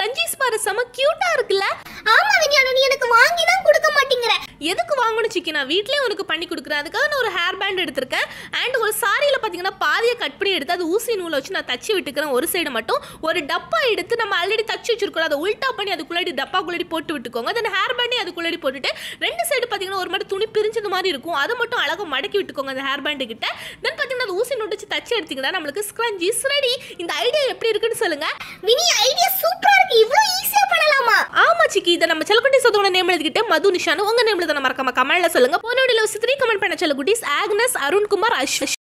சிக்கி பாரு செம கியூட்டா இருக்குல்ல? ஆமா வினியா நீ எனக்கு வாங்கி தான் கொடுக்க மாட்டேங்கிற. எதுக்கு வாங்கணும் சிக்கி? நான் வீட்லயே உனக்கு பண்ணி கொடுக்குறேன். அதுக்காக நான் ஒரு ஹேர் பேண்ட் எடுத்திருக்கேன். அண்ட் ஒரு சாரியில் பார்த்தீங்கன்னா பாதியை கட் பண்ணி எடுத்து அது ஊசி நூலை வச்சு நான் தச்சு விட்டுக்கிறேன். ஒரு சைடு மட்டும். ஒரு டப்பா எடுத்து நம்ம ஆல்ரெடி தச்சு வச்சிருக்கோம் அதை உல்டா பண்ணி அதுக்குள்ளாடி டப்பாக்குள்ளாடி போட்டு விட்டுக்கோங்க. தென் ஹேர் பேண்டையும் அதுக்குள்ளாடி போட்டுட்டு ரெண்டு சைடு பார்த்தீங்கன்னா ஒரு மாதிரி துணி பிரிஞ்சது மாதிரி இருக்கும். அதை மட்டும் அழகாக மடக்கி விட்டுக்கோங்க அந்த ஹேர் பேண்டு கிட்ட. தென் பார்த்தீங்கன்னா அது ஊசி நூட்டு வச்சு தச்சு எடுத்தீங்கன்னா நம்மளுக்கு ஸ்க்ரஞ்சிஸ் ரெடி இந்த ஐடியா எப்படி இருக்குன்னு சொல்லுங்க. வினி ஐடியா ஆமா இதை நம்ம செல்லக்குட்டி சதோட நேம் எழுதிக்கிட்டு மது நிஷானு உங்க நேம் எழுத மறக்காம கமெண்ட்ல சொல்லுங்க. போனோட த்ரீ கமெண்ட் பண்ண செல்லக்குட்டிஸ் ஆக்னஸ் அருண்குமார் அஸ்வஷ்